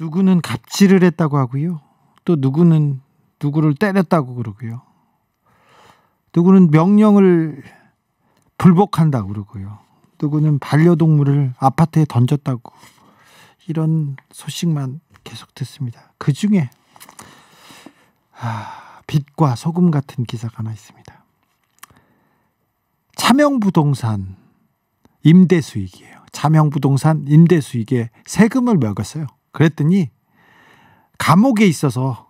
누구는 갑질을 했다고 하고요. 또 누구는 누구를 때렸다고 그러고요. 누구는 명령을 불복한다고 그러고요. 누구는 반려동물을 아파트에 던졌다고 이런 소식만 계속 듣습니다. 그 중에 아, 빛과 소금 같은 기사가 하나 있습니다. 차명부동산 임대 수익이에요. 차명부동산 임대 수익에 세금을 먹었어요. 그랬더니 감옥에 있어서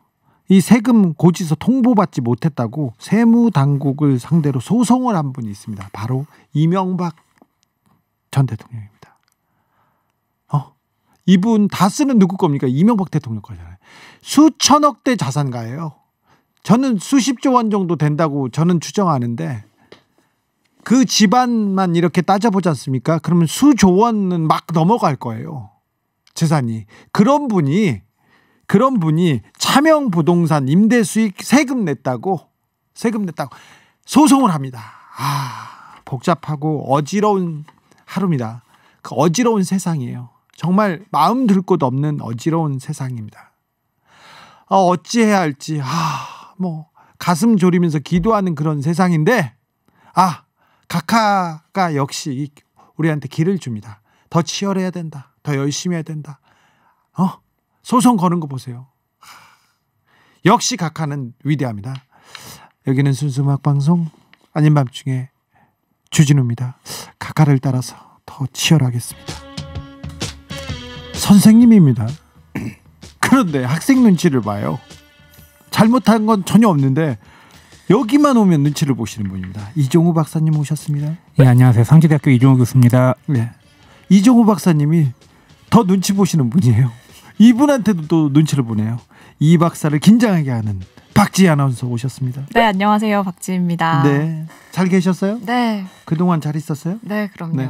이 세금 고지서 통보받지 못했다고 세무 당국을 상대로 소송을 한 분이 있습니다. 바로 이명박 전 대통령입니다. 어? 이분 다 쓰는 누구 겁니까? 이명박 대통령 거잖아요. 수천억대 자산가예요. 저는 수십조 원 정도 된다고 저는 추정하는데 그 집안만 이렇게 따져보지 않습니까? 그러면 수조 원은 막 넘어갈 거예요. 재산이. 그런 분이 그런 분이 차명 부동산 임대 수익 세금 냈다고 세금 냈다고 소송을 합니다. 아, 복잡하고 어지러운 하루입니다. 그 어지러운 세상이에요. 정말 마음 들 곳 없는 어지러운 세상입니다. 어, 어찌해야 할지 아, 뭐 가슴 졸이면서 기도하는 그런 세상인데 아, 각하가 역시 우리한테 길을 줍니다. 더 치열해야 된다. 더 열심히 해야 된다. 어? 소송 거는 거 보세요. 역시 각하는 위대합니다. 여기는 순수 음악 방송 아닌 밤중에 주진우입니다. 각하를 따라서 더 치열하겠습니다. 선생님입니다. 그런데 학생 눈치를 봐요. 잘못한 건 전혀 없는데 여기만 오면 눈치를 보시는 분입니다. 이종우 박사님 오셨습니다. 네, 안녕하세요. 상지대학교 이종우 교수입니다. 네. 이종우 박사님이 더 눈치 보시는 분이에요. 이분한테도 또 눈치를 보네요. 이 박사를 긴장하게 하는 박지 아나운서 오셨습니다. 네, 안녕하세요. 박지입니다. 네. 잘 계셨어요? 네. 그동안 잘 있었어요? 네, 그럼요. 네.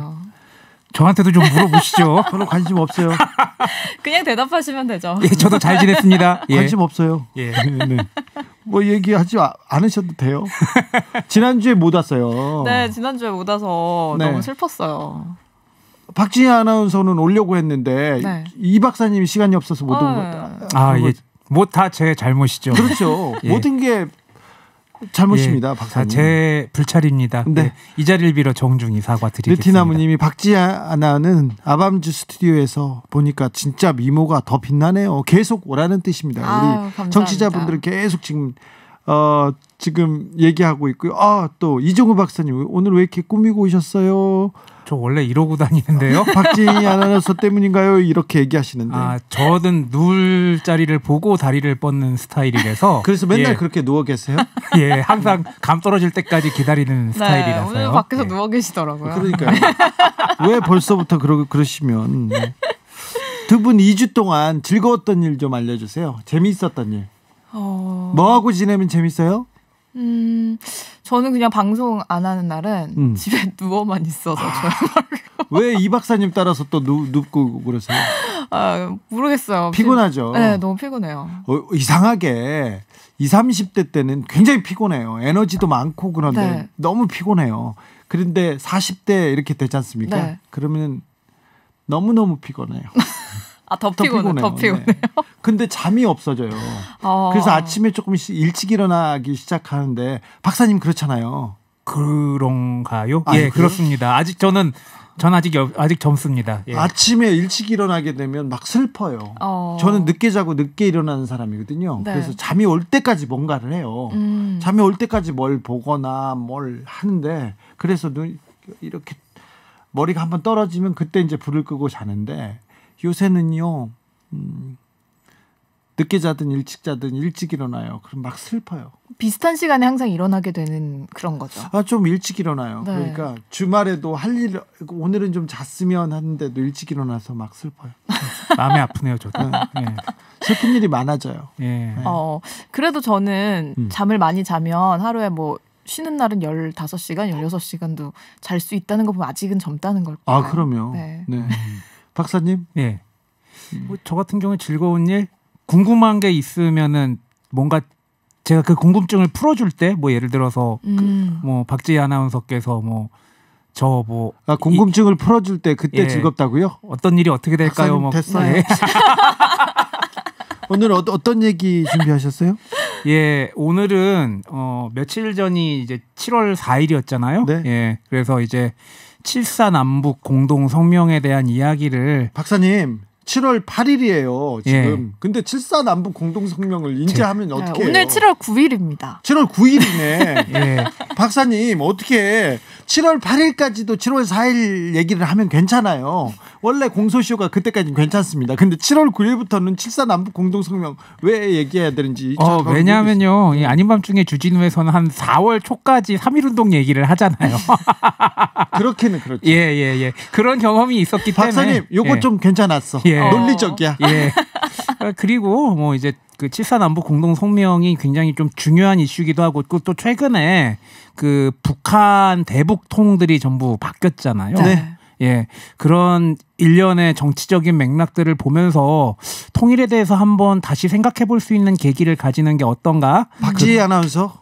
저한테도 좀 물어보시죠. 별로 관심 없어요. 그냥 대답하시면 되죠. 예, 저도 잘 지냈습니다. 예. 관심 없어요. 예. 네, 네. 뭐 얘기하지 않으셔도 돼요. 지난주에 못 왔어요. 네, 지난주에 못 와서 네. 너무 슬펐어요. 박진희 아나운서는 오려고 했는데 네. 이 박사님이 시간이 없어서 못온 거다. 아, 예. 뭐다 제 잘못이죠. 그렇죠. 예. 모든 게 잘못입니다, 예. 박사님. 제 불찰입니다. 네. 네. 이 자리를 빌어 정중히 사과드리겠습니다. 느티나무님이 박지아나는 아밤주 스튜디오에서 보니까 진짜 미모가 더 빛나네요. 계속 오라는 뜻입니다. 아유, 우리 청취자분들은 계속 지금 어 지금 얘기하고 있고요. 아 또 이종우 박사님 오늘 왜 이렇게 꾸미고 오셨어요? 저 원래 이러고 다니는데요. 박진희 아나운서 때문인가요? 이렇게 얘기하시는데. 아, 저는 누울 자리를 보고 다리를 뻗는 스타일이라서. 그래서 맨날 예. 그렇게 누워 계세요? 예, 항상 감 떨어질 때까지 기다리는 네, 스타일이라서요. 오늘 밖에서 예. 누워 계시더라고요. 그러니까요. 왜 벌써부터 그러, 그러시면. 네. 두분 2주 동안 즐거웠던 일 좀 알려주세요. 재미있었던 일. 어... 뭐 하고 지내면 재밌어요? 음, 저는 그냥 방송 안 하는 날은 음. 집에 누워만 있어서 아, 왜이 박사님 따라서 또 누, 눕고 그러세요? 아, 모르겠어요. 피곤하죠. 네, 너무 피곤해요. 어, 이상하게 20, 30대 때는 굉장히 피곤해요. 에너지도 많고 그런데 네. 너무 피곤해요. 그런데 40대 이렇게 되지 않습니까? 네. 그러면 너무너무 피곤해요. 아, 더, 더 피곤해. 더 피곤해요. 네. 근데 잠이 없어져요. 어. 그래서 아침에 조금 일찍 일어나기 시작하는데 박사님 그렇잖아요. 그런가요? 아, 예, 그래? 그렇습니다. 아직 저는 전 아직 아직 젊습니다. 예. 아침에 일찍 일어나게 되면 막 슬퍼요. 어. 저는 늦게 자고 늦게 일어나는 사람이거든요. 네. 그래서 잠이 올 때까지 뭔가를 해요. 음. 잠이 올 때까지 뭘 보거나 뭘 하는데 그래서 눈 이렇게 머리가 한번 떨어지면 그때 이제 불을 끄고 자는데 요새는요, 음, 늦게 자든 일찍 자든 일찍 일어나요. 그럼 막 슬퍼요. 비슷한 시간에 항상 일어나게 되는 그런 거죠. 아, 좀 일찍 일어나요. 네. 그러니까 주말에도 할 일, 오늘은 좀 잤으면 하는데도 일찍 일어나서 막 슬퍼요. 마음이 아프네요, 저도. 네. 네. 슬픈 일이 많아져요. 예. 네. 어, 그래도 저는 음. 잠을 많이 자면 하루에 뭐 쉬는 날은 15시간, 16시간도 잘 수 있다는 거 보면 아직은 젊다는 걸. 아, 그럼요. 네. 네. 박사님? 예. 뭐 저 같은 경우에 즐거운 일 궁금한 게 있으면은 뭔가 제가 그 궁금증을 풀어줄 때 뭐 예를 들어서 음. 그 뭐 박지희 아나운서께서 뭐 저뭐 뭐 아, 궁금증을 이, 풀어줄 때 그때 예. 즐겁다고요? 어떤 일이 어떻게 될까요? 뭐 됐어요. 네. 오늘 어, 떤 얘기 준비하셨어요? 예, 오늘은 어 며칠 전이 이제 7월 4일이었잖아요. 네. 예. 그래서 이제 7사 남북 공동 성명에 대한 이야기를 박사님 7월 8일이에요, 지금. 예. 근데 7사 남북 공동 성명을 인지하면 제... 어떻게 해요? 오늘 7월 9일입니다. 7월 9일이네. 예. 박사님, 어떻게 7월 8일까지도 7월 4일 얘기를 하면 괜찮아요. 원래 공소시효가 그때까지는 괜찮습니다. 근데 7월 9일부터는 7사 남북 공동성명 왜 얘기해야 되는지. 어, 왜냐하면요. 이 아닌 밤 중에 주진우에서는 한 4월 초까지 3.1운동 얘기를 하잖아요. 그렇게는 그렇죠. 예, 예, 예. 그런 경험이 있었기 때문에. 박사님, 요거 예. 좀 괜찮았어. 예. 논리적이야. 예. 그리고 뭐 이제 그 칠사 남북 공동 성명이 굉장히 좀 중요한 이슈기도 하고 또 최근에 그 북한 대북 통들이 전부 바뀌었잖아요. 네. 예. 그런 일련의 정치적인 맥락들을 보면서 통일에 대해서 한번 다시 생각해 볼 수 있는 계기를 가지는 게 어떤가? 박지희 그, 아나운서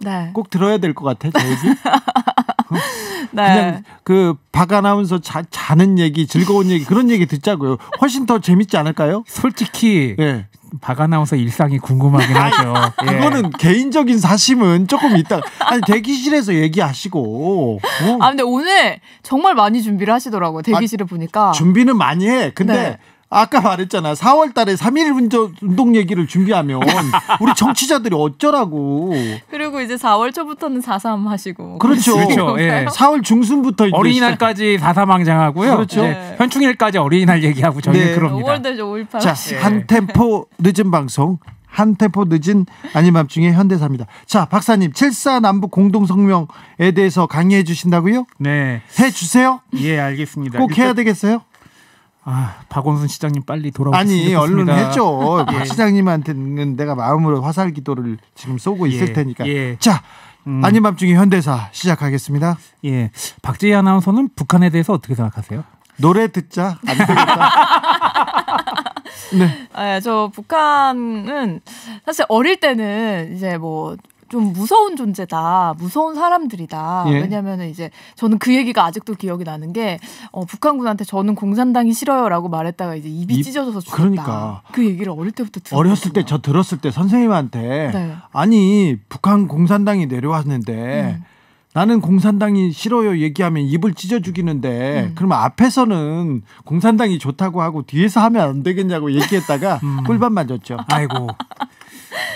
네. 꼭 들어야 될 것 같아, 저 얘기. 네. 그냥 그 박 아나운서 자, 자는 얘기, 즐거운 얘기 그런 얘기 듣자고요. 훨씬 더 재밌지 않을까요? 솔직히 네. 박 아나운서 일상이 궁금하긴 하죠. 예. 그거는 개인적인 사심은 조금 있다. 아니 대기실에서 얘기하시고. 어. 아 근데 오늘 정말 많이 준비를 하시더라고요. 대기실을 아, 보니까. 준비는 많이 해. 근데 네. 아까 말했잖아. 4월 달에 3일 운동 얘기를 준비하면 우리 정치자들이 어쩌라고. 그리고 이제 4월 초부터는 4.3 하시고. 그렇죠. 그렇죠. 예. 4월 중순부터 어린이날까지 4.3 항장하고요. 그렇죠. 네. 현충일까지 어린이날 얘기하고 저희는 네. 그럽니다. 5월 되죠. 5.18. 자, 예. 한 템포 늦은 방송. 한 템포 늦은 아닌 밤중에 현대사입니다. 자, 박사님, 7사 남북 공동성명에 대해서 강의해 주신다고요? 네. 해 주세요? 예, 알겠습니다. 꼭 해야 되겠어요? 아, 박원순 시장님 빨리 돌아오셨으면 아니, 얼른 해줘. 예. 박 시장님한테는 내가 마음으로 화살 기도를 지금 쏘고 있을 예. 테니까. 예. 자, 음. 아닌 밤중에 현대사 시작하겠습니다. 예. 박재희 아나운서는 북한에 대해서 어떻게 생각하세요? 노래 듣자. 안 되겠다. 네. 아, 저 북한은 사실 어릴 때는 이제 뭐 좀 무서운 존재다, 무서운 사람들이다. 예. 왜냐하면 이제 저는 그 얘기가 아직도 기억이 나는 게 어, 북한군한테 저는 공산당이 싫어요라고 말했다가 이제 입이 이, 찢어져서 죽었다. 그러니까 그 얘기를 어릴 때부터 들었 어렸을 때 저 들었을 때 선생님한테 네. 아니 북한 공산당이 내려왔는데. 음. 나는 공산당이 싫어요 얘기하면 입을 찢어 죽이는데 음. 그러면 앞에서는 공산당이 좋다고 하고 뒤에서 하면 안 되겠냐고 얘기했다가 음. 꿀밤 맞았죠. 아이고.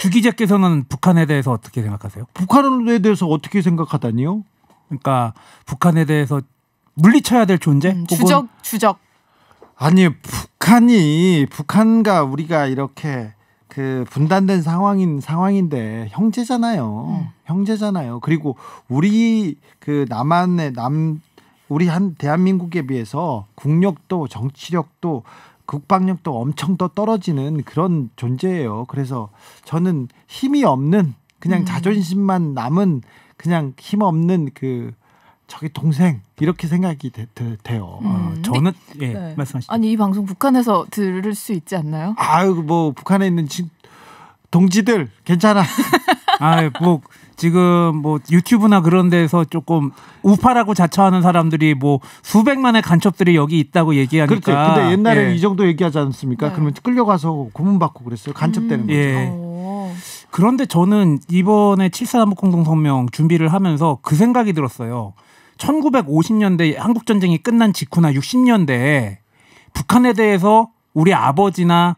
주 기자께서는 북한에 대해서 어떻게 생각하세요? 북한에 대해서 어떻게 생각하다니요? 그러니까 북한에 대해서 물리쳐야 될 존재? 음, 주적 주적. 아니 북한이 북한과 우리가 이렇게 그 분단된 상황인 상황인데 형제잖아요. 음. 형제잖아요. 그리고 우리 그 남한의 남 우리 한 대한민국에 비해서 국력도 정치력도 국방력도 엄청 더 떨어지는 그런 존재예요. 그래서 저는 힘이 없는 그냥 음. 자존심만 남은 그냥 힘 없는 그 저기 동생 이렇게 생각이 되, 요 음. 어, 저는 예 네. 말씀하시죠. 아니 이 방송 북한에서 들을 수 있지 않나요? 아유 뭐 북한에 있는 지, 동지들 괜찮아. 아뭐 지금 뭐 유튜브나 그런 데서 조금 우파라고 자처하는 사람들이 뭐 수백만의 간첩들이 여기 있다고 얘기하니까. 그렇죠. 근데 옛날에 예. 이 정도 얘기하지 않습니까? 네. 그러면 끌려가서 고문받고 그랬어요. 간첩되는 음. 거죠. 예. 오. 그런데 저는 이번에 7사 남북 공동성명 준비를 하면서 그 생각이 들었어요. 1950년대 한국 전쟁이 끝난 직후나 60년대에 북한에 대해서 우리 아버지나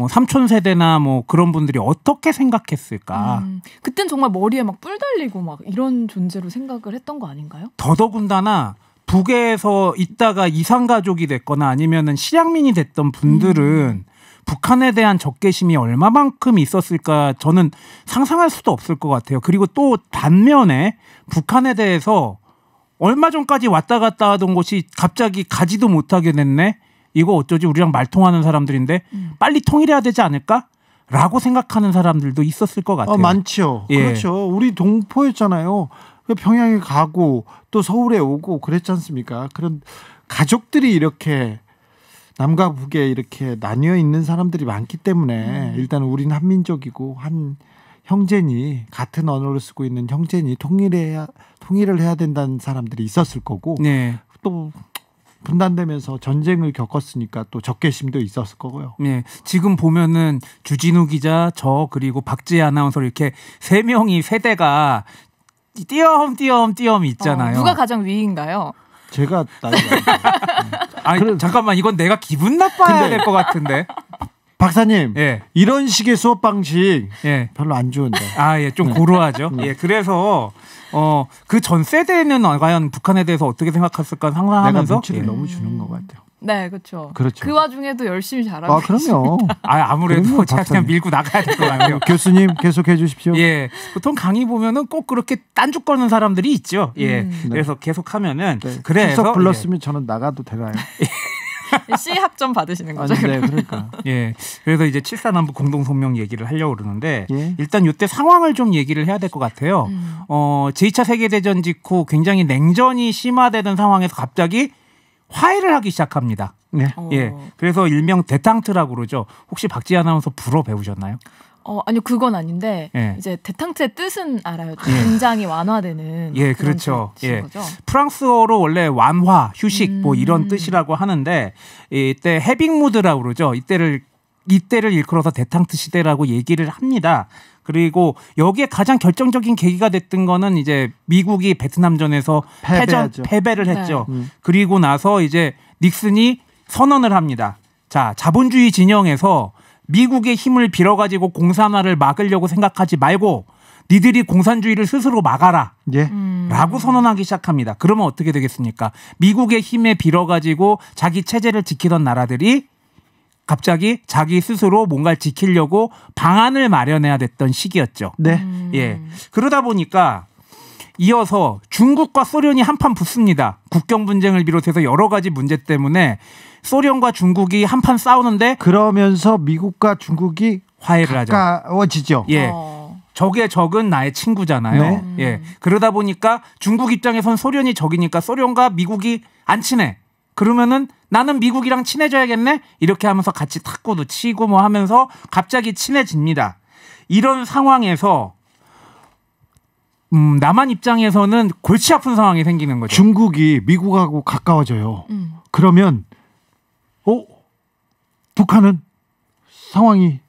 뭐 삼촌 세대나 뭐 그런 분들이 어떻게 생각했을까? 음, 그땐 정말 머리에 막 뿔 달리고 막 이런 존재로 생각을 했던 거 아닌가요? 더더군다나 북에서 있다가 이상 가족이 됐거나 아니면은 실향민이 됐던 분들은 음. 북한에 대한 적개심이 얼마만큼 있었을까 저는 상상할 수도 없을 것 같아요. 그리고 또 반면에 북한에 대해서 얼마 전까지 왔다 갔다 하던 곳이 갑자기 가지도 못하게 됐네. 이거 어쩌지 우리랑 말통하는 사람들인데 음. 빨리 통일해야 되지 않을까? 라고 생각하는 사람들도 있었을 것 같아요. 어, 많죠. 예. 그렇죠. 우리 동포였잖아요. 그 평양에 가고 또 서울에 오고 그랬지 않습니까? 그런 가족들이 이렇게 남과 북에 이렇게 나뉘어 있는 사람들이 많기 때문에 음. 일단 우리는 한민족이고 한 형제니 같은 언어를 쓰고 있는 형제니 통일해야 통일을 해야 된다는 사람들이 있었을 거고 네. 또 분단되면서 전쟁을 겪었으니까 또 적개심도 있었을 거고요. 네, 지금 보면은 주진우 기자, 저 그리고 박지혜 아나운서 이렇게 세 명이 세대가 띄엄 띄엄 띄엄 있잖아요. 어, 누가 가장 위인가요? 제가 나이가 아 그래, 잠깐만 이건 내가 기분 나빠야 될 것 같은데. 박사님, 예. 이런 식의 수업 방식 예. 별로 안 좋은데. 아, 예, 좀 네. 고루하죠. 네. 예, 그래서 어, 그 전 세대는 과연 북한에 대해서 어떻게 생각했을까 상상하면서 내가 눈치를 예. 너무 주는 것 같아요. 네, 그렇죠. 그렇죠. 그 와중에도 열심히 잘하고 아, 그럼요. 아, 아무래도 그럼요, 제가 그냥 밀고 나가야 될 것 같아요. 교수님 계속해 주십시오. 예. 보통 강의 보면은 꼭 그렇게 딴죽 거는 사람들이 있죠. 예. 음. 그래서 계속 하면은 네. 그래서 불렀으면 예. 저는 나가도 되나요? C 학점 받으시는 거죠? 아니, 네, 그러니까. 예. 그래서 이제 칠사남북 공동 성명 얘기를 하려고 그러는데 예? 일단 이때 상황을 좀 얘기를 해야 될 것 같아요. 음. 어, 제2차 세계 대전 직후 굉장히 냉전이 심화되던 상황에서 갑자기 화해를 하기 시작합니다. 네. 예. 그래서 일명 대탕트라고 그러죠. 혹시 박지 아나운서 불어 배우셨나요? 어 아니요 그건 아닌데 예. 이제 대탕트의 뜻은 알아요. 굉장히 예. 완화되는. 예, 그렇죠. 예. 거죠? 프랑스어로 원래 완화, 휴식 음. 뭐 이런 음. 뜻이라고 하는데 이때 헤빙 무드라고 그러죠. 이때를 이때를 일컬어서 대탕트 시대라고 얘기를 합니다. 그리고 여기에 가장 결정적인 계기가 됐던 거는 이제 미국이 베트남전에서 패전 패배를 했죠. 네. 음. 그리고 나서 이제 닉슨이 선언을 합니다. 자, 자본주의 진영에서 미국의 힘을 빌어가지고 공산화를 막으려고 생각하지 말고 니들이 공산주의를 스스로 막아라. 예. 음. 라고 선언하기 시작합니다. 그러면 어떻게 되겠습니까? 미국의 힘에 빌어가지고 자기 체제를 지키던 나라들이 갑자기 자기 스스로 뭔가를 지키려고 방안을 마련해야 됐던 시기였죠. 네. 음. 예. 그러다 보니까 이어서 중국과 소련이 한판 붙습니다. 국경 분쟁을 비롯해서 여러 가지 문제 때문에 소련과 중국이 한판 싸우는데 그러면서 미국과 중국이 화해를 하죠. 가까워지죠. 예. 어. 적의 적은 나의 친구잖아요. 네. 예. 그러다 보니까 중국 입장에선 소련이 적이니까 소련과 미국이 안 친해. 그러면은 나는 미국이랑 친해져야겠네? 이렇게 하면서 같이 탁구도 치고 뭐 하면서 갑자기 친해집니다. 이런 상황에서 음, 남한 입장에서는 골치 아픈 상황이 생기는 거죠. 중국이 미국하고 가까워져요. 음. 그러면 어? 북한은 상황이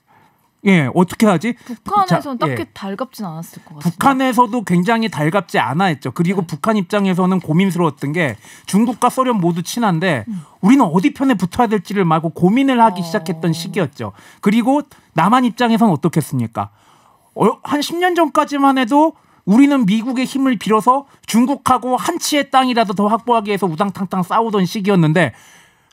예, 어떻게 하지? 북한에서는 자, 딱히 예. 달갑진 않았을 것 같아요. 북한에서도 굉장히 달갑지 않아 했죠. 그리고 네. 북한 입장에서는 고민스러웠던 게 중국과 소련 모두 친한데 음. 우리는 어디 편에 붙어야 될지를 말고 고민을 하기 어... 시작했던 시기였죠. 그리고 남한 입장에서는 어떻겠습니까? 어, 한 10년 전까지만 해도 우리는 미국의 힘을 빌어서 중국하고 한 치의 땅이라도 더 확보하기 위해서 우당탕탕 싸우던 시기였는데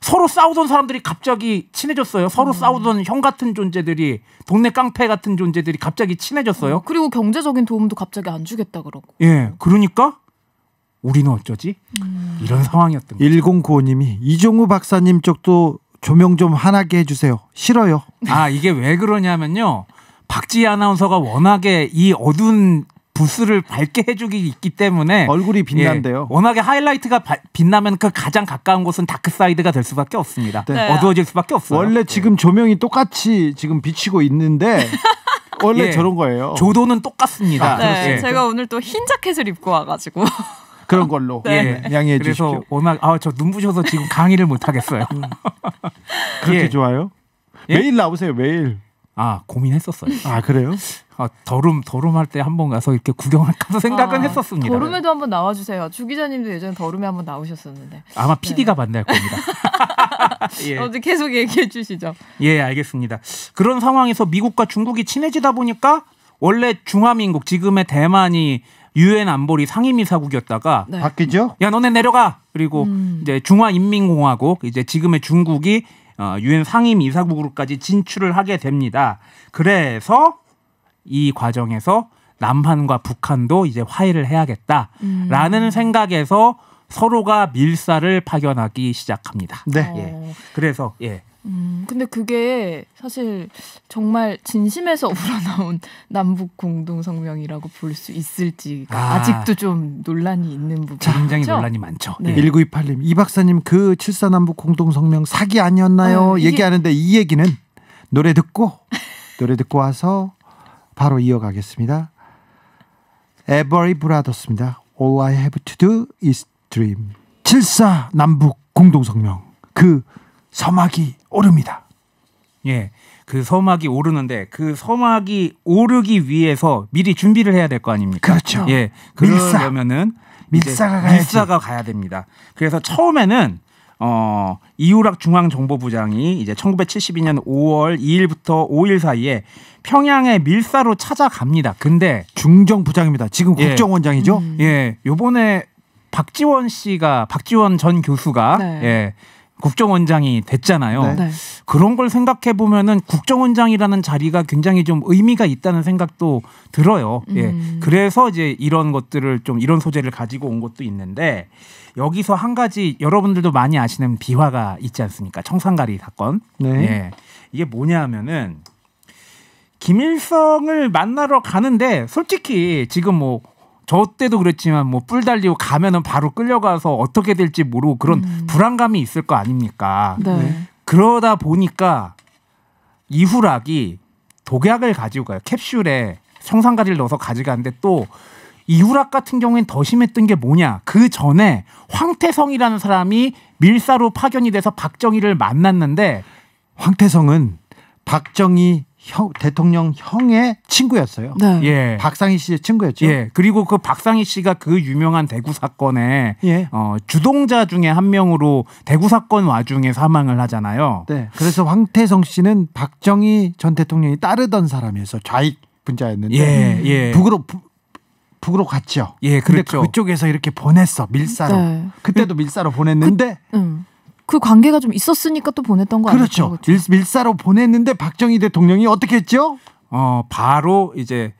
서로 싸우던 사람들이 갑자기 친해졌어요. 서로 음. 싸우던 형 같은 존재들이 동네 깡패 같은 존재들이 갑자기 친해졌어요. 어, 그리고 경제적인 도움도 갑자기 안 주겠다 그러고. 예, 그러니까 우리는 어쩌지? 음. 이런 상황이었던 거죠. 1095님이 이종우 박사님 쪽도 조명 좀 환하게 해주세요. 싫어요. 아 이게 왜 그러냐면요. 박지희 아나운서가 워낙에 이 어두운 부스를 밝게 해주기 있기 때문에 얼굴이 빛난대요. 예, 워낙에 하이라이트가 바, 빛나면 그 가장 가까운 곳은 dark side가 될 수밖에 없습니다. 네. 어두워질 수밖에 없어요. 원래 지금 조명이 똑같이 지금 비치고 있는데 원래 예, 저런 거예요. 조도는 똑같습니다. 아, 네, 예. 제가 오늘 또 흰 자켓을 입고 와가지고 그런 걸로 네. 예, 양해해 그래서 주십시오. 워낙 아저 눈부셔서 지금 강의를 못 하겠어요. 음. 그렇게 예. 좋아요? 매일 나오세요 매일. 아 고민했었어요. 아 그래요? 아, 더룸 더룸 할 때 한 번 가서 이렇게 구경할까 생각은 아, 했었습니다. 더룸에도 한번 나와주세요. 주 기자님도 예전에 더룸에 한번 나오셨었는데. 아마 PD가 네. 만날 겁니다. 예. 어제 계속 얘기해 주시죠. 예, 알겠습니다. 그런 상황에서 미국과 중국이 친해지다 보니까 원래 중화민국 지금의 대만이 유엔 안보리 상임이사국이었다가 네. 바뀌죠? 야 너네 내려가. 그리고 음. 이제 중화인민공화국 이제 지금의 중국이 어, 유엔 상임 이사국으로까지 진출을 하게 됩니다. 그래서 이 과정에서 남한과 북한도 이제 화해를 해야겠다라는 음. 생각에서 서로가 밀사를 파견하기 시작합니다. 네. 예. 어. 그래서 예. 음, 근데 그게 사실 정말 진심에서 우러나온 남북 공동 성명이라고 볼 수 있을지가 아. 직도좀 논란이 있는 부분. 굉장히 그렇죠? 논란이 많죠. 네. 1928님, 이 박사님 그 7사 남북 공동 성명 사기 아니었나요? 아, 얘기하는데 이 얘기는 노래 듣고 노래 듣고 와서 바로 이어가겠습니다. 에버리 브라더스입니다. All I have to do is dream. 7사 남북 공동 성명 그 서막이 오릅니다. 예. 그 서막이 오르는데 그 서막이 오르기 위해서 미리 준비를 해야 될 거 아닙니까? 그렇죠. 예. 그러려면은 밀사가 가야지. 밀사가 가야 됩니다. 그래서 처음에는 어 이우락 중앙정보부장이 이제 1972년 5월 2일부터 5일 사이에 평양의 밀사로 찾아갑니다. 근데 중정부장입니다. 지금 예. 국정원장이죠. 음. 예. 요번에 박지원 씨가 박지원 전 교수가 네. 예. 국정원장이 됐잖아요. 네. 네. 그런 걸 생각해 보면은 국정원장이라는 자리가 굉장히 좀 의미가 있다는 생각도 들어요. 예. 음. 예. 그래서 이제 이런 것들을 좀 이런 소재를 가지고 온 것도 있는데 여기서 한 가지 여러분들도 많이 아시는 비화가 있지 않습니까? 청산가리 사건. 네. 예. 이게 뭐냐면은 김일성을 만나러 가는데 솔직히 지금 뭐 저 때도 그랬지만 뭐 뿔 달리고 가면은 바로 끌려가서 어떻게 될지 모르고 그런 음. 불안감이 있을 거 아닙니까? 네. 그러다 보니까 이후락이 독약을 가지고 가요. 캡슐에 청산가리를 넣어서 가져가는데 또 이후락 같은 경우엔 더 심했던 게 뭐냐? 그 전에 황태성이라는 사람이 밀사로 파견이 돼서 박정희를 만났는데 황태성은 박정희 형, 대통령 형의 친구였어요. 네. 예. 박상희 씨의 친구였죠. 예. 그리고 그 박상희 씨가 그 유명한 대구 사건에 예. 어, 주동자 중에 한 명으로 대구 사건 와중에 사망을 하잖아요. 네. 그래서 황태성 씨는 박정희 전 대통령이 따르던 사람이어서 좌익 분자였는데 예. 예. 북으로 부, 북으로 갔죠. 예, 그렇죠. 그쪽에서 이렇게 보냈어 밀사로. 네. 그때도 밀사로 보냈는데 그, 음. 그 관계가 좀 있었으니까 또 보냈던 거 그렇죠. 아니죠? 그렇죠. 밀사로 보냈는데 박정희 대통령이 어떻게 했죠? 어, 바로 이제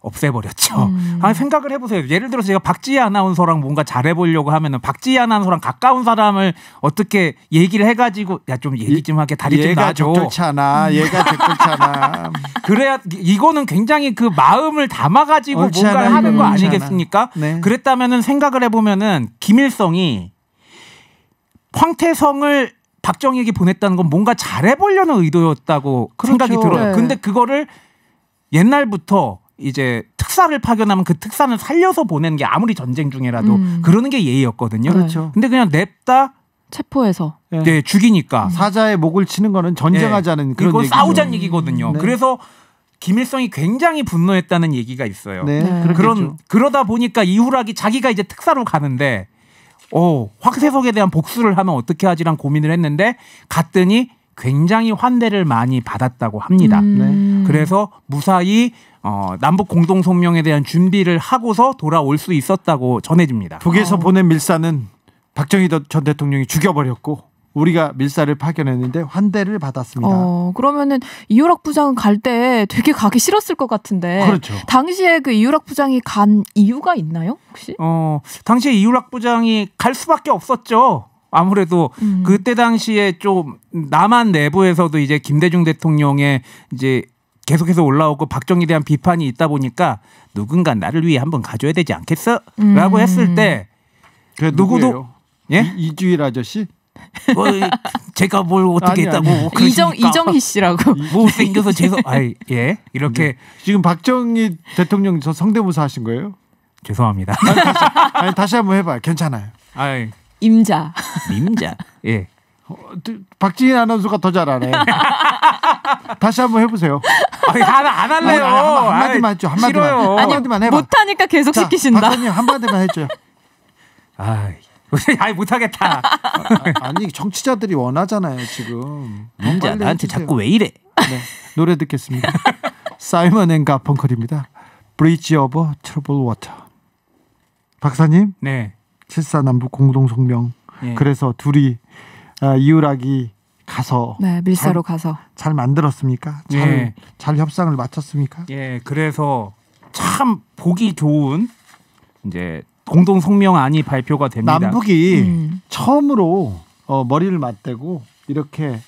없애버렸죠. 음. 아 생각을 해보세요. 예를 들어서 제가 박지희 아나운서랑 뭔가 잘해보려고 하면은 박지희 아나운서랑 가까운 사람을 어떻게 얘기를 해가지고 야 좀 얘기 좀 하게 다리 좀 놔줘. 적절찮아. 얘가 적절찮아. 그래야 이거는 굉장히 그 마음을 담아가지고 뭔가를 하는 거 아니겠습니까? 네. 그랬다면은 생각을 해보면은 김일성이 황태성을 박정희에게 보냈다는 건 뭔가 잘해보려는 의도였다고 그렇죠. 생각이 들어요. 네. 근데 그거를 옛날부터 이제 특사를 파견하면 그 특사는 살려서 보내는 게 아무리 전쟁 중이라도 음. 그러는 게 예의였거든요. 그렇죠. 근데 그냥 냅다 체포해서 네, 네 죽이니까 사자의 목을 치는 거는 전쟁하자는 네. 그런 이거 싸우자는 얘기거든요. 네. 그래서 김일성이 굉장히 분노했다는 얘기가 있어요. 네, 네. 그런 그러다 보니까 이후락이 자기가 이제 특사로 가는데 어, 황세석에 대한 복수를 하면 어떻게 하지란 고민을 했는데 갔더니 굉장히 환대를 많이 받았다고 합니다. 음. 네. 그래서 무사히 어, 남북 공동 성명에 대한 준비를 하고서 돌아올 수 있었다고 전해집니다. 북에서 어. 보낸 밀사는 박정희 전 대통령이 죽여버렸고 우리가 밀사를 파견했는데 환대를 받았습니다. 어, 그러면은 이유락 부장은 갈 때 되게 가기 싫었을 것 같은데. 그렇죠. 당시에 그 이유락 부장이 간 이유가 있나요, 혹시? 어, 당시에 이유락 부장이 갈 수밖에 없었죠. 아무래도 음. 그때 당시에 좀 남한 내부에서도 이제 김대중 대통령의 이제 계속해서 올라오고 박정희에 대한 비판이 있다 보니까 누군가 나를 위해 한번 가줘야 되지 않겠어? 음. 라고 했을 때 누구도 예? 이주일 아저씨? 뭐 제가 뭘 어떻게 아니, 했다고 아니. 이정 이정희 씨라고 못 생겨서 죄송 아예 이렇게 네. 지금 박정희 대통령 저 성대모사 하신 거예요? 죄송합니다. 아니, 다시, 아니, 다시 한번 해봐요. 괜찮아요. 아이 임자 임자 예. 어, 박지희 아나운서가 더 잘하네. 다시 한번 해보세요. 아니, 안, 안 할래요. 아니, 한, 한마디만 했죠. 한마디만. 한마디만 해봐. 못하니까 계속 자, 시키신다. 박사님 한마디만 해줘요. 아 아이 못하겠다. 아, 니 정치자들이 원하잖아요 지금. 민자 나한테 자꾸 왜 이래? 네, 노래 듣겠습니다. Simon and Garfunkel입니다. Bridge Over Troubled Water. 박사님. 네. 칠사 남북 공동 성명. 네. 그래서 둘이 아, 이후락이 가서 네 밀사로 잘, 가서 잘 만들었습니까? 잘, 네. 잘 협상을 마쳤습니까? 예, 그래서 참 보기 좋은 이제 공동 성명안이 발표가 됩니다. 남북이 음. 처음으로 어, 머리를 맞대고 이렇게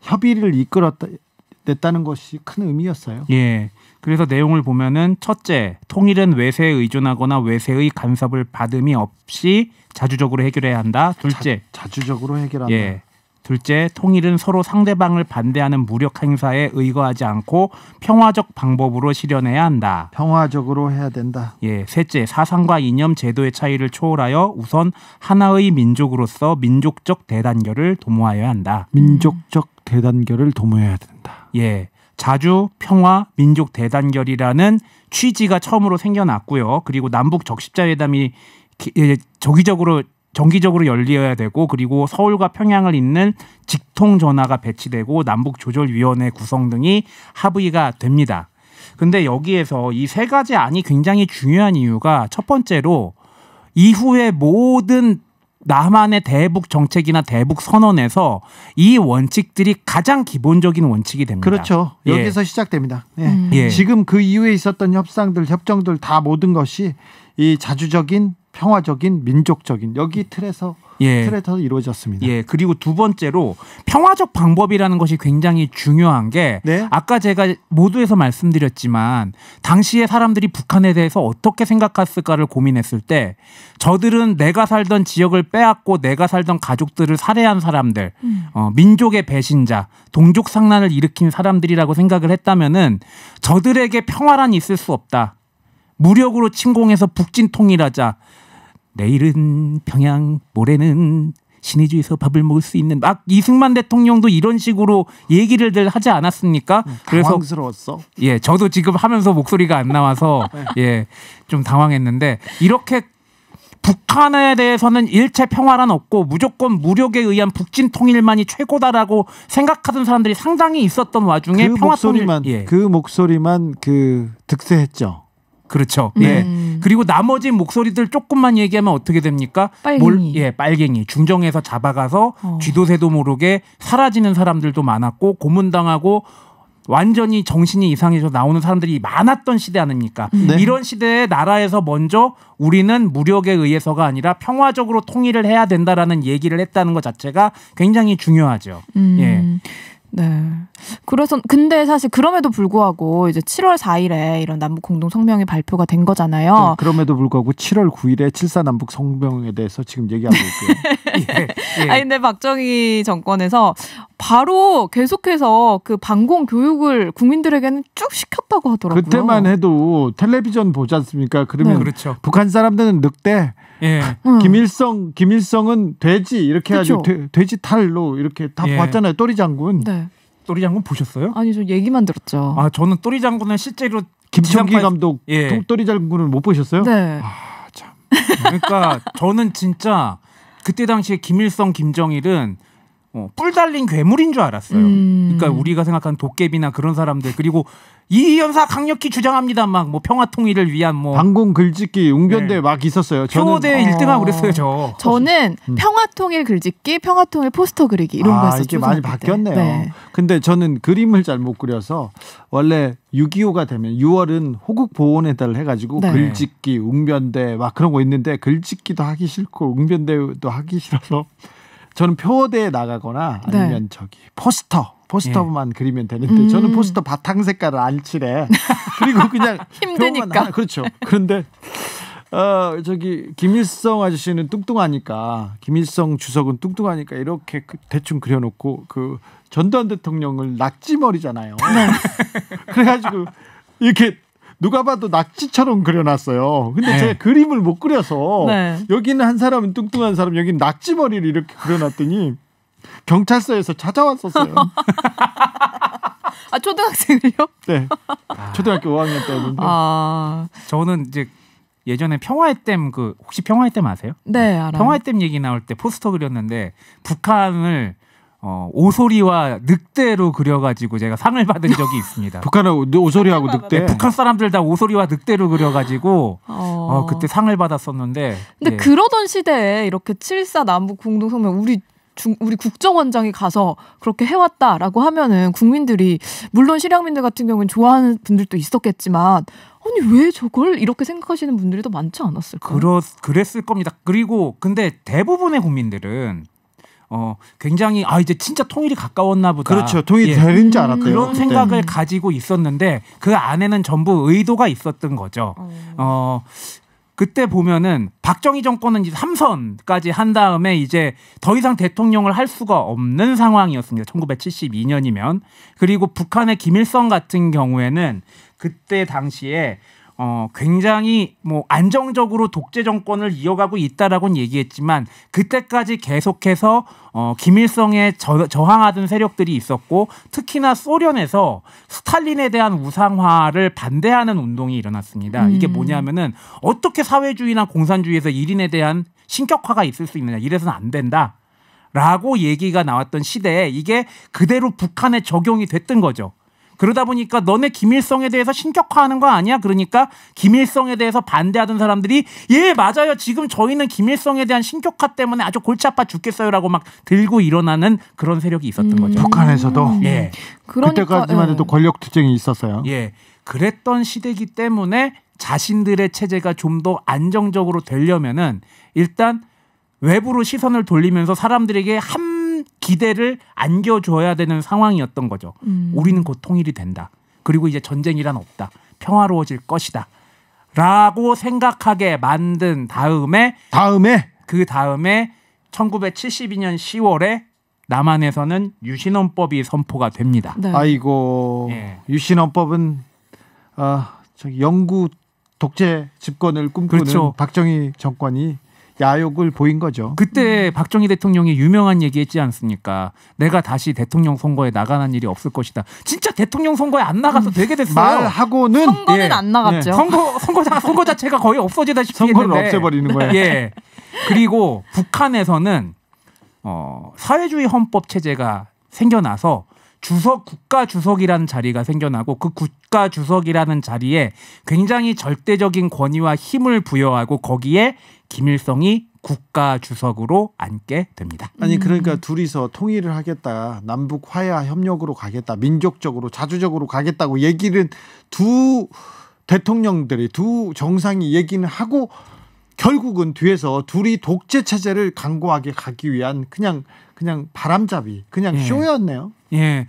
협의를 이끌었다 냈다는 것이 큰 의미였어요. 예. 그래서 내용을 보면은 첫째, 통일은 외세에 의존하거나 외세의 간섭을 받음이 없이 자주적으로 해결해야 한다. 둘째, 자, 주적으로 해결한다. 예. 둘째, 통일은 서로 상대방을 반대하는 무력 행사에 의거하지 않고 평화적 방법으로 실현해야 한다. 평화적으로 해야 된다. 예, 셋째, 사상과 이념, 제도의 차이를 초월하여 우선 하나의 민족으로서 민족적 대단결을 도모하여야 한다. 민족적 대단결을 도모해야 된다. 예. 자주 평화 민족 대단결이라는 취지가 처음으로 생겨났고요. 그리고 남북 적십자회담이 예, 정기적으로 정기적으로 열려야 되고 그리고 서울과 평양을 잇는 직통 전화가 배치되고 남북 조절 위원회 구성 등이 합의가 됩니다. 근데 여기에서 이 세 가지 안이 굉장히 중요한 이유가 첫 번째로 이후에 모든 남한의 대북 정책이나 대북 선언에서 이 원칙들이 가장 기본적인 원칙이 됩니다. 그렇죠. 예. 여기서 시작됩니다. 예. 음. 예. 지금 그 이후에 있었던 협상들, 협정들 다 모든 것이 이 자주적인 평화적인 민족적인 여기 틀에서 예. 틀에서 이루어졌습니다. 예. 그리고 두 번째로 평화적 방법이라는 것이 굉장히 중요한 게 네? 아까 제가 모두에서 말씀드렸지만 당시에 사람들이 북한에 대해서 어떻게 생각했을까를 고민했을 때 저들은 내가 살던 지역을 빼앗고 내가 살던 가족들을 살해한 사람들, 음. 어, 민족의 배신자, 동족 상난을 일으킨 사람들이라고 생각을 했다면은 저들에게 평화란 있을 수 없다. 무력으로 침공해서 북진 통일하자. 내일은 평양, 모레는 신의주에서 밥을 먹을 수 있는 막 이승만 대통령도 이런 식으로 얘기를 하지 않았습니까? 음, 그래서 당황스러웠어. 예, 저도 지금 하면서 목소리가 안 나와서 네. 예, 좀 당황했는데 이렇게 북한에 대해서는 일체 평화란 없고 무조건 무력에 의한 북진 통일만이 최고다라고 생각하던 사람들이 상당히 있었던 와중에 그 평화 목소리만 통일, 예. 그 목소리만 그 득세했죠. 그렇죠. 네. 예. 음. 그리고 나머지 목소리들 조금만 얘기하면 어떻게 됩니까? 빨갱이. 뭘, 예, 빨갱이. 중정에서 잡아가서 어. 쥐도새도 모르게 사라지는 사람들도 많았고 고문당하고 완전히 정신이 이상해서 나오는 사람들이 많았던 시대 아닙니까? 음. 네. 이런 시대에 나라에서 먼저 우리는 무력에 의해서가 아니라 평화적으로 통일을 해야 된다라는 얘기를 했다는 것 자체가 굉장히 중요하죠. 음. 예. 네. 그래서 근데 사실 그럼에도 불구하고 이제 7월 4일에 이런 남북 공동 성명이 발표가 된 거잖아요. 네, 그럼에도 불구하고 7월 9일에 7사 남북 성명에 대해서 지금 얘기하고 있고요. 예, 예. 아니 근데 박정희 정권에서 바로 계속해서 그 방공 교육을 국민들에게는 쭉 시켰다고 하더라고요. 그때만 해도 텔레비전 보지 않습니까? 그러면 네. 그렇죠. 북한 사람들은 늑대 예. 음. 김일성 김일성은 돼지 이렇게 해가지고 돼, 지 탈로 이렇게 다 예. 봤잖아요. 또리 장군. 네. 또리 장군 보셨어요? 아니 저 얘기만 들었죠. 아 저는 또리 장군은 실제로 지상파... 감독 예. 또리 장군을 못 보셨어요? 네. 아 참. 그러니까 저는 진짜 그때 당시에 김일성 김정일은 어, 뿔 달린 괴물인 줄 알았어요. 음. 그러니까 우리가 생각하는 도깨비나 그런 사람들 그리고 이 연사 강력히 주장합니다. 막 뭐 평화 통일을 위한 뭐 방공 글짓기 웅변대 네. 막 있었어요. 1등하고 어... 그랬어요, 저. 저는 음. 평화 통일 글짓기, 평화 통일 포스터 그리기 이런 아, 거 했었어요. 이게 많이 바뀌었네요. 네. 근데 저는 그림을 잘 못 그려서 원래 6.25가 되면 6월은 호국 보훈의 달을 해 가지고 네. 글짓기, 웅변대 막 그런 거 있는데 글짓기도 하기 싫고 웅변대도 하기 싫어서 저는 표대에 나가거나 아니면 네. 저기 포스터 포스터만 예. 그리면 되는데 음. 저는 포스터 바탕 색깔을 안 칠해. 그리고 그냥 힘드니까. 그렇죠. 그런데 어 저기 김일성 아저씨는 뚱뚱하니까 김일성 주석은 뚱뚱하니까 이렇게 그 대충 그려놓고 그 전두환 대통령을 낙지머리잖아요. 네. 그래가지고 이렇게 누가 봐도 낙지처럼 그려놨어요. 근데 네. 제가 그림을 못 그려서 네. 여기는 한 사람은 뚱뚱한 사람, 여기는 낙지 머리를 이렇게 그려놨더니 경찰서에서 찾아왔었어요. 아 초등학생을요? 네. 초등학교 5학년 때였는데. 아 저는 이제 예전에 평화의 댐 그 혹시 평화의 댐 아세요? 네 알아요. 평화의 댐 얘기 나올 때 포스터 그렸는데 북한을 어, 오소리와 늑대로 그려가지고 제가 상을 받은 적이 있습니다. 북한은 오소리하고 늑대. 네, 북한 사람들 다 오소리와 늑대로 그려가지고 어... 어 그때 상을 받았었는데. 근데 네. 그러던 시대에 이렇게 7사 남북 공동성명 우리 중, 우리 국정원장이 가서 그렇게 해왔다라고 하면은 국민들이 물론 실향민들 같은 경우는 좋아하는 분들도 있었겠지만 아니 왜 저걸 이렇게 생각하시는 분들이 더 많지 않았을까요? 그렇 그랬을 겁니다. 그리고 근데 대부분의 국민들은 어 굉장히 아 이제 진짜 통일이 가까웠나 보다. 그렇죠. 통일이 예. 되는 줄 알았대요. 그런 생각을 가지고 있었는데 그 안에는 전부 의도가 있었던 거죠. 어. 어 그때 보면은 박정희 정권은 이제 3선까지 한 다음에 이제 더 이상 대통령을 할 수가 없는 상황이었습니다. 1972년이면. 그리고 북한의 김일성 같은 경우에는 그때 당시에 어, 굉장히 뭐 안정적으로 독재 정권을 이어가고 있다라고는 얘기했지만 그때까지 계속해서 어, 김일성에 저, 저항하던 세력들이 있었고 특히나 소련에서 스탈린에 대한 우상화를 반대하는 운동이 일어났습니다. 음. 이게 뭐냐면은 어떻게 사회주의나 공산주의에서 일인에 대한 신격화가 있을 수 있느냐 이래서는 안 된다. 라고 얘기가 나왔던 시대에 이게 그대로 북한에 적용이 됐던 거죠. 그러다 보니까 너네 김일성에 대해서 신격화하는 거 아니야? 그러니까 김일성에 대해서 반대하던 사람들이 예 맞아요. 지금 저희는 김일성에 대한 신격화 때문에 아주 골치 아파 죽겠어요라고 막 들고 일어나는 그런 세력이 있었던 음. 거죠. 북한에서도 예. 그러니까, 그때까지만 해도 예. 권력 투쟁이 있었어요. 예. 그랬던 시대이기 때문에 자신들의 체제가 좀 더 안정적으로 되려면은 일단 외부로 시선을 돌리면서 사람들에게 한 기대를 안겨줘야 되는 상황이었던 거죠. 음. 우리는 곧 통일이 된다. 그리고 이제 전쟁이란 없다. 평화로워질 것이다. 라고 생각하게 만든 다음에 다음에 그 다음에 1972년 10월에 남한에서는 유신헌법이 선포가 됩니다. 네. 아이고 예. 유신헌법은 아 저기 영구 독재 집권을 꿈꾸는 그렇죠. 박정희 정권이 야욕을 보인 거죠. 그때 음. 박정희 대통령이 유명한 얘기했지 않습니까? 내가 다시 대통령 선거에 나가는 일이 없을 것이다. 진짜 대통령 선거에 안 나가서 음. 되게 됐어요. 말하고는 선거는 예. 안 나갔죠. 예. 선거 선거 선거 자체가 거의 없어지다시피 선거를 했는데. 없애버리는 거예요. 예. 그리고 북한에서는 어, 사회주의 헌법 체제가 생겨나서 주석 국가 주석이라는 자리가 생겨나고 그 국가 주석이라는 자리에 굉장히 절대적인 권위와 힘을 부여하고 거기에 김일성이 국가 주석으로 앉게 됩니다. 아니 그러니까 음. 둘이서 통일을 하겠다, 남북 화해와 협력으로 가겠다, 민족적으로 자주적으로 가겠다고 얘기를 두 대통령들이 두 정상이 얘기는 하고 결국은 뒤에서 둘이 독재 체제를 강고하게 가기 위한 그냥 그냥 바람잡이, 그냥 예. 쇼였네요. 예.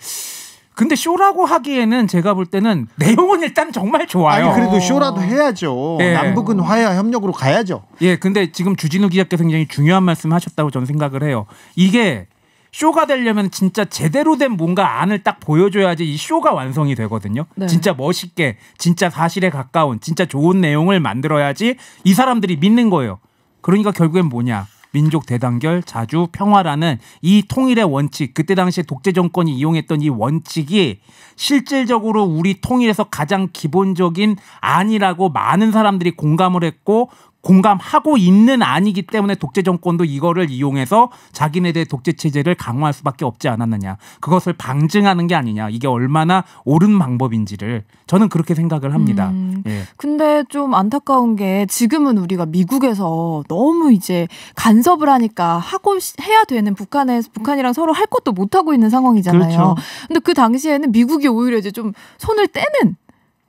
근데 쇼라고 하기에는 제가 볼 때는 내용은 일단 정말 좋아요. 아니 그래도 쇼라도 해야죠. 예. 남북은 화해와 협력으로 가야죠. 예, 근데 지금 주진우 기자께서 굉장히 중요한 말씀하셨다고 저는 생각을 해요. 이게 쇼가 되려면 진짜 제대로 된 뭔가 안을 딱 보여줘야지 이 쇼가 완성이 되거든요. 네. 진짜 멋있게, 진짜 사실에 가까운, 진짜 좋은 내용을 만들어야지 이 사람들이 믿는 거예요. 그러니까 결국엔 뭐냐? 민족 대단결, 자주, 평화라는 이 통일의 원칙, 그때 당시에 독재 정권이 이용했던 이 원칙이 실질적으로 우리 통일에서 가장 기본적인 안이라고 많은 사람들이 공감을 했고 공감하고 있는 아니기 때문에 독재 정권도 이거를 이용해서 자기네들의 독재 체제를 강화할 수밖에 없지 않았느냐. 그것을 방증하는 게 아니냐. 이게 얼마나 옳은 방법인지를 저는 그렇게 생각을 합니다. 음, 예. 근데 좀 안타까운 게 지금은 우리가 미국에서 너무 이제 간섭을 하니까 하고 해야 되는 북한에 북한이랑 서로 할 것도 못 하고 있는 상황이잖아요. 그렇죠. 근데 그 당시에는 미국이 오히려 이제 좀 손을 떼는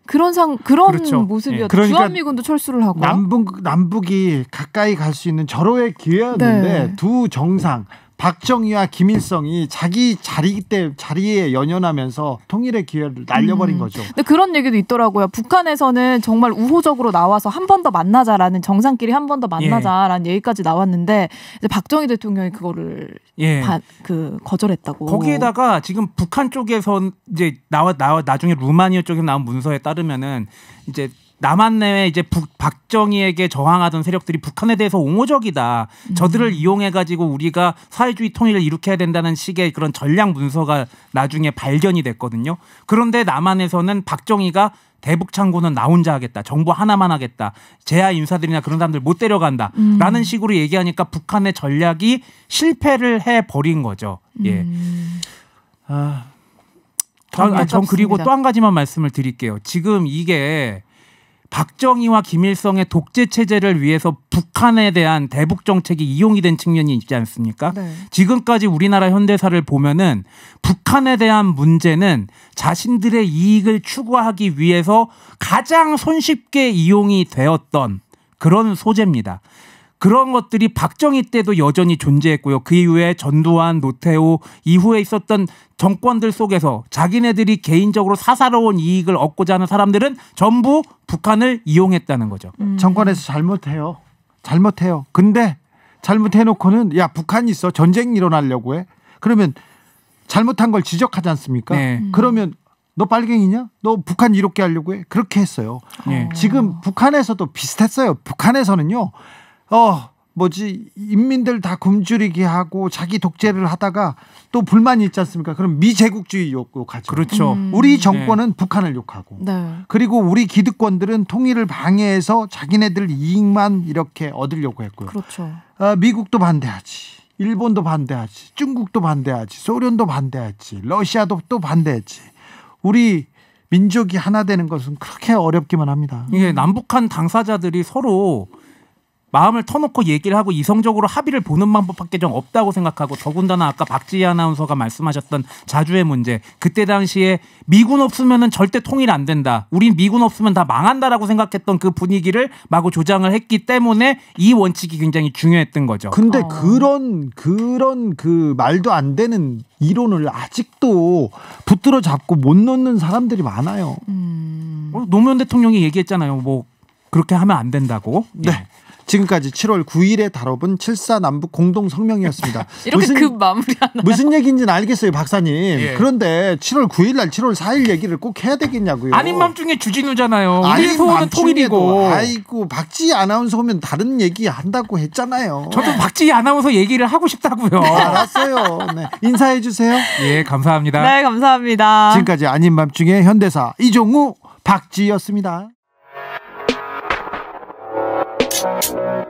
그런 상 그런 그렇죠. 모습이었죠. 예. 그러니까 주한미군도 철수를 하고 남북 남북이 가까이 갈 수 있는 절호의 기회였는데 네. 두 정상 박정희와 김일성이 자기 자리 때 자리에 연연하면서 통일의 기회를 날려버린 음. 거죠. 근데 그런 얘기도 있더라고요. 북한에서는 정말 우호적으로 나와서 한 번 더 만나자라는 정상끼리 한 번 더 만나자라는 예. 얘기까지 나왔는데 이제 박정희 대통령이 그거를 예. 바, 그 거절했다고. 거기에다가 지금 북한 쪽에서 이제 나와 나와 나중에 루마니아 쪽에 나온 문서에 따르면은 이제 남한 내에 이제 북, 박정희에게 저항하던 세력들이 북한에 대해서 옹호적이다. 음. 저들을 이용해 가지고 우리가 사회주의 통일을 일으켜야 된다는 식의 그런 전략 문서가 나중에 발견이 됐거든요. 그런데 남한에서는 박정희가 대북 창고는 나 혼자 하겠다. 정부 하나만 하겠다. 제야 인사들이나 그런 사람들 못 데려간다. 음. 라는 식으로 얘기하니까 북한의 전략이 실패를 해 버린 거죠. 예. 음. 아. 아, 전 그리고 또 한 가지만 말씀을 드릴게요. 지금 이게 박정희와 김일성의 독재 체제를 위해서 북한에 대한 대북 정책이 이용이 된 측면이 있지 않습니까? 네. 지금까지 우리나라 현대사를 보면은 북한에 대한 문제는 자신들의 이익을 추구하기 위해서 가장 손쉽게 이용이 되었던 그런 소재입니다. 그런 것들이 박정희 때도 여전히 존재했고요. 그 이후에 전두환, 노태우 이후에 있었던 정권들 속에서 자기네들이 개인적으로 사사로운 이익을 얻고자 하는 사람들은 전부 북한을 이용했다는 거죠. 음. 정권에서 잘못해요. 잘못해요. 근데 잘못해놓고는 야 북한이 있어 전쟁 일어나려고 해. 그러면 잘못한 걸 지적하지 않습니까? 네. 음. 그러면 너 빨갱이냐? 너 북한 이롭게 하려고 해? 그렇게 했어요. 네. 지금 북한에서도 비슷했어요. 북한에서는요. 어 뭐지 인민들 다 굶주리게 하고 자기 독재를 하다가 또 불만이 있지 않습니까? 그럼 미제국주의 욕하죠. 그렇죠. 음. 우리 정권은 네. 북한을 욕하고 네. 그리고 우리 기득권들은 통일을 방해해서 자기네들 이익만 이렇게 얻으려고 했고요. 그렇죠. 어, 미국도 반대하지. 일본도 반대하지. 중국도 반대하지. 소련도 반대하지. 러시아도 또 반대했지. 우리 민족이 하나 되는 것은 그렇게 어렵기만 합니다. 이게 남북한 당사자들이 서로 마음을 터놓고 얘기를 하고 이성적으로 합의를 보는 방법밖에 좀 없다고 생각하고 더군다나 아까 박지희 아나운서가 말씀하셨던 자주의 문제 그때 당시에 미군 없으면은 절대 통일 안 된다 우린 미군 없으면 다 망한다라고 생각했던 그 분위기를 마구 조장을 했기 때문에 이 원칙이 굉장히 중요했던 거죠. 근데 어. 그런 그런 그 말도 안 되는 이론을 아직도 붙들어 잡고 못 놓는 사람들이 많아요. 음. 어, 노무현 대통령이 얘기했잖아요. 뭐 그렇게 하면 안 된다고. 네. 예. 지금까지 7월 9일에 다뤄본 7사 남북 공동 성명이었습니다. 이렇게 무슨, 급 마무리 하나 무슨 얘기인지는 알겠어요, 박사님. 예. 그런데 7월 9일 날 7월 4일 얘기를 꼭 해야 되겠냐고요. 아닌 밤중에 주진우잖아요. 우리 소원은 통일이고. 아이고 박지희 아나운서 오면 다른 얘기 한다고 했잖아요. 저도 박지희 아나운서 얘기를 하고 싶다고요. 알았어요. 네. 인사해 주세요. 예, 감사합니다. 네, 감사합니다. 지금까지 아닌 밤중에 현대사 이종우 박지희였습니다. Ow!